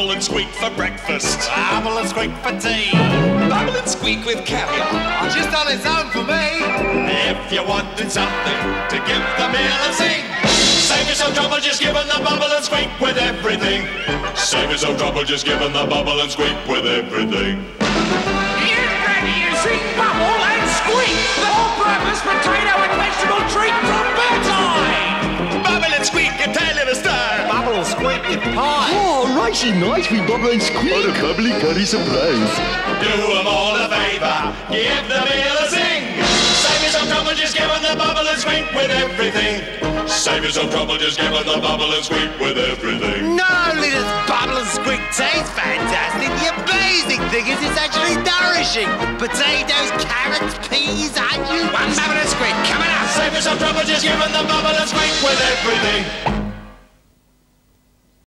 Bubble and squeak for breakfast. Bubble and squeak for tea. Bubble and squeak with caviar. Oh, just on its own for me. If you wanted something to give the meal a sing, save yourself trouble just giving the bubble and squeak with everything. Save yourself trouble just giving the bubble and squeak with everything. And pie. Oh, righty nice with Bubble and Squeak. What a bubbly curry surprise. Do them all a favour, give the meal a sing. Save yourself trouble just giving the bubble and squeak with everything. Save yourself trouble just giving the bubble and squeak with everything. Not only does bubble and squeak taste fantastic, the amazing thing is it's actually nourishing. Potatoes, carrots, peas, onions. One bubble and squeak coming up. Save yourself trouble just giving the bubble and squeak with everything.